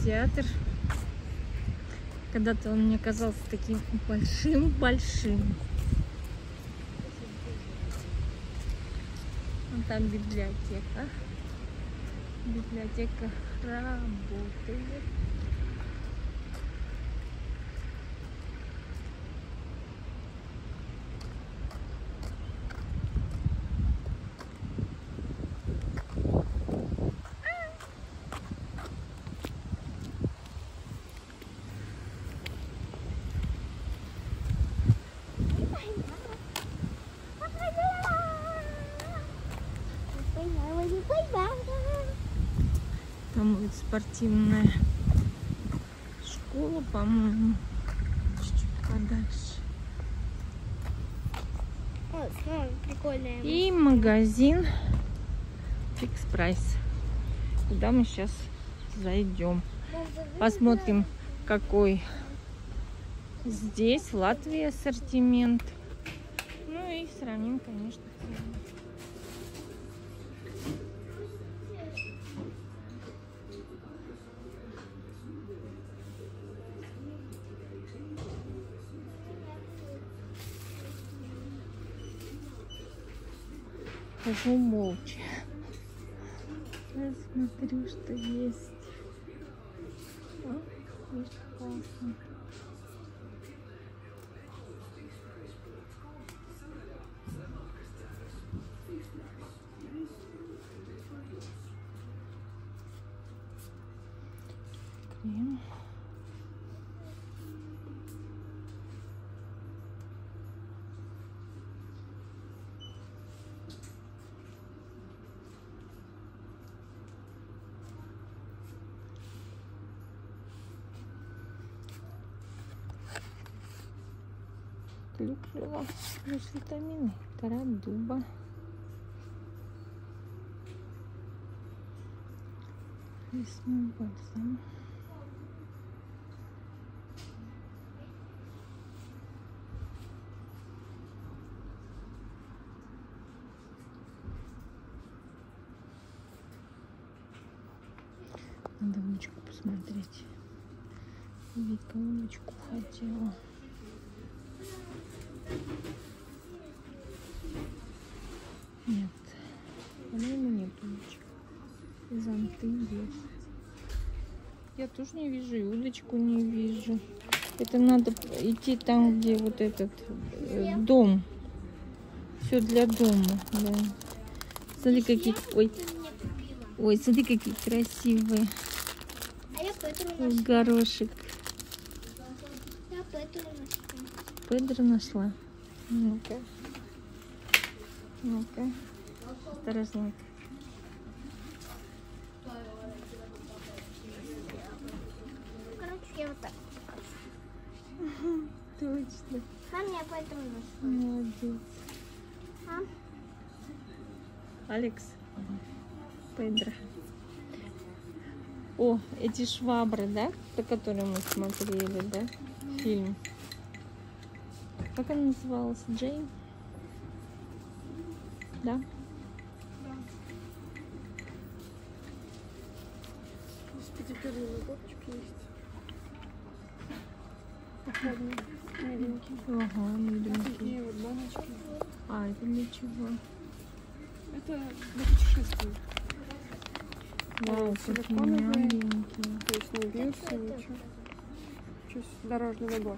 кинотеатр. Когда-то он мне казался таким большим-большим. Вон там библиотека. Библиотека работает. Там будет спортивная школа, по-моему, чуть-чуть подальше. Вот, смотри, прикольная. И магазин Фикс Прайс. Куда мы сейчас зайдем. Посмотрим, какой здесь в Латвии ассортимент. Ну и сравним, конечно, цены. Хожу молча. Я смотрю, что есть. О, классно. Крем. Клюква, плюс витамины, кора дуба. Лесной бальзам. Надо внучку посмотреть. Вика умочку хотела. Нет, по-моему, нет удочек. И зонты есть. Я тоже не вижу, и удочку не вижу. Это надо идти там, где вот этот э, дом. Все для дома, да. Смотри, какие... Ой, ой, смотри, какие красивые. А Ой, нашла. Горошек. Я Петру нашла. Педро нашла. Ну-ка. Ну-ка. Осторожненько. Короче, я вот так. Точно. А мне Петру нашла. Молодец. А? Алекс. Педро. О, эти швабры, да? Про которые мы смотрели, да? Фильм. Как она называлась? Джейн? Да? Господи, губочки есть. Походные, миленькие. Ага, миленькие. Такие вот баночки. А, это для чего? Это для путешествий. Такие силиконовые. маленькие. То есть не бьются, ничего. Чуть дорожный набор.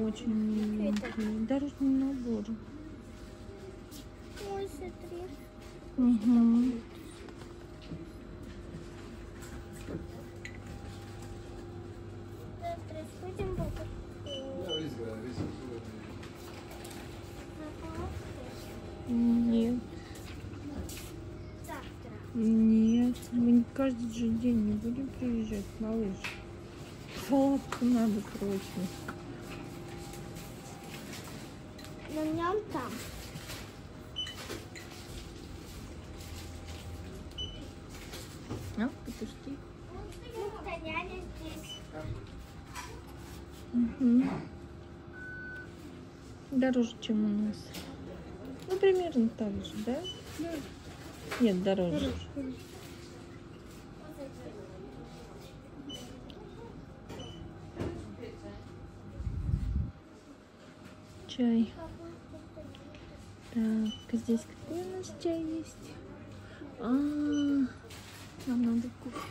Очень миленькие. Дорожный набор. Ой, смотри. Угу. Завтра сходим в Богу. Нет, Завтра. нет. Мы каждый же день не будем приезжать, малыш. Палатку надо срочно. На нем там. А, здесь. Угу. Дороже, чем у нас. Ну, примерно так же, да? Нет, дороже. Чай. Так, здесь какой у нас чай есть? А, нам надо купить.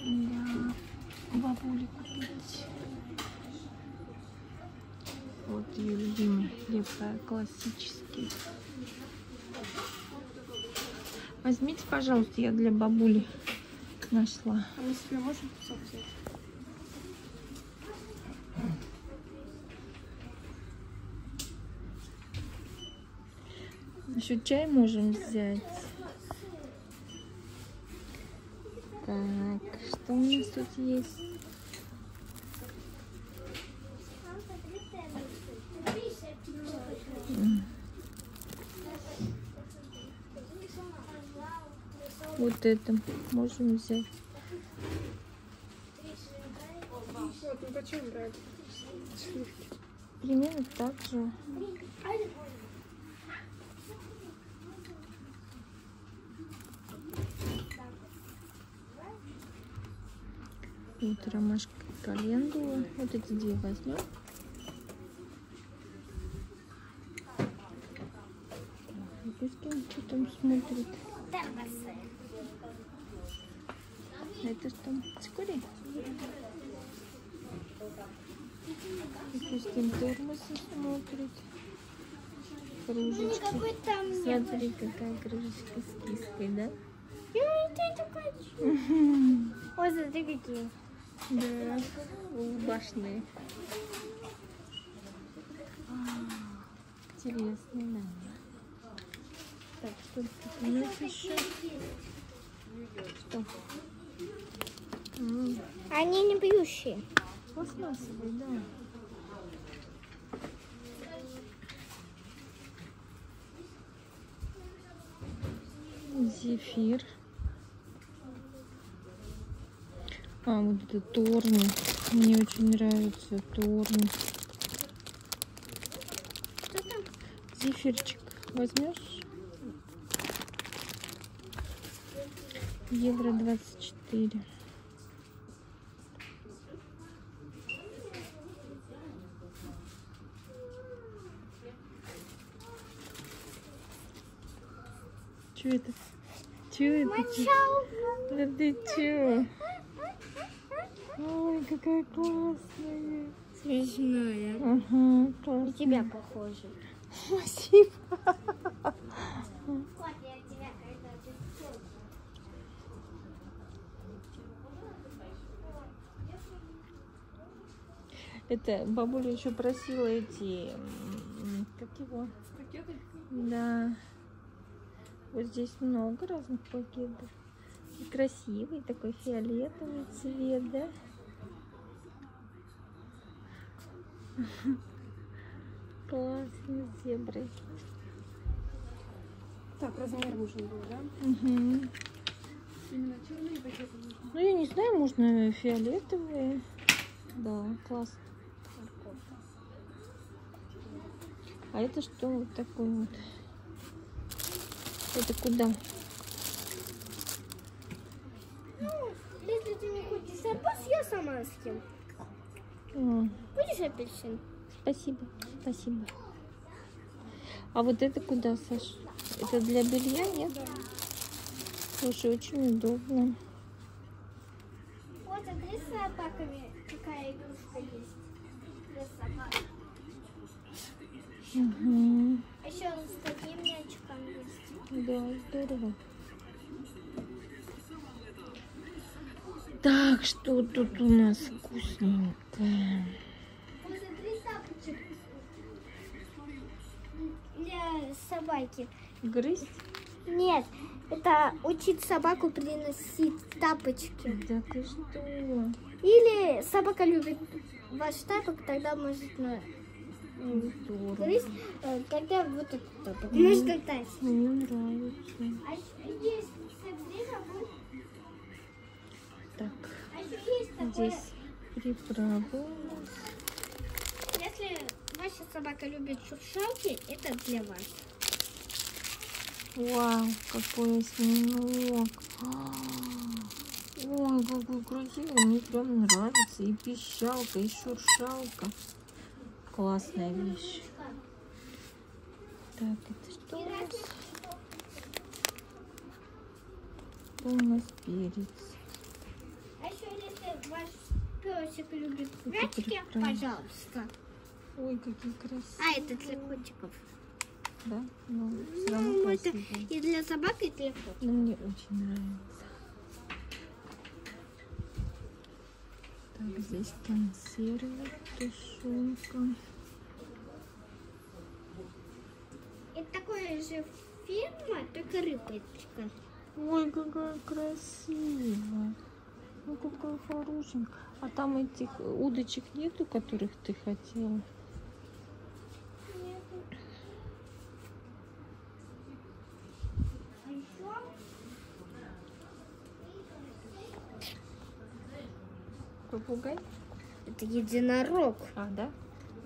Да, бабуле купить. Вот ее любимый лепая классический. Возьмите, пожалуйста, я для бабули нашла. А мы себе можем кусок взять? Еще чай можем взять. Так, что у нас тут есть? Вот это можем взять. Ну. Примерно так же. Вот ромашка календула. Вот эти две возьмем. Пусть что там смотрит. Это что? Цикорий? Допустим, термосы смотрит. Кружечки. Какой там не Смотри, какая кружечка с киской, да? Ну, ты такой. Ой, смотри, какие. Да. Башные. Интересно, да. Так, что тут у нас еще? Что? Они не бьющие. Пластмассовый, да. Зефир. А, вот это торни. Мне очень нравится торни. Зефирчик возьмешь? Евро 24. Че это? Че это? Да ты че? Ой, какая классная. Смешная. Ага, На классно. тебя похоже. Спасибо. Это бабуля еще просила эти, как его? Пакеты? Да. Вот здесь много разных пакетов. И красивый такой фиолетовый цвет, да? Классный с зеброй. Так, размер нужен был, да? Мгм. Именно черные пакеты нужны. Ну, я не знаю, можно фиолетовые. Да, классно. А это что вот такое вот? Это куда? Если ты не хочешь апельсин, я сама съем. А, Будешь апельсин? спасибо, спасибо. А вот это куда, Саш? Это для белья, нет? Слушай, очень удобно. Вот, смотри, с собаками какая игрушка есть. Для собак. Угу. А еще с таким мячиком есть. Да, здорово. Так, что тут у нас вкусненькое? Для собаки. Грызть? Нет, это учить собаку приносить тапочки. Да ты что? Или собака любит ваш тапок, тогда может на Здорово. грызть, э, когда вот этот тапок. Может. Мне нравится. А забудь. Так, здесь приправы у нас. если ваша собака любит шуршалки, это для вас. Вау, какой осьминог. Ой, какой красивый. Мне прям нравится. И пищалка, и шуршалка. Классная вещь. Так, это что у нас? Что у нас перец? Ваш песик любит прекрасно. пожалуйста. Ой, какие красивые. А это для котиков. Да? Ну, все равно Ну, это и для собак, и для котиков. Ну, мне очень нравится. Так, здесь консервы, тушенка. Это такое же фирма, только рыбочка. Ой, какая красивая. Хорошенькая. А там этих удочек нету, которых ты хотела? Попугай? это единорог. А, да?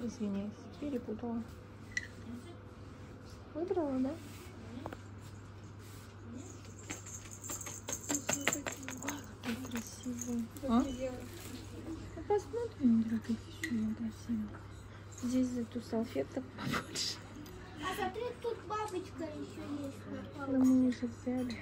Извиняюсь, перепутала. Выбрала, да? А? Ну, посмотрим, дорогие, еще магазин. Здесь зато салфеток побольше. А смотри, тут бабочка еще есть. Но мы уже взяли.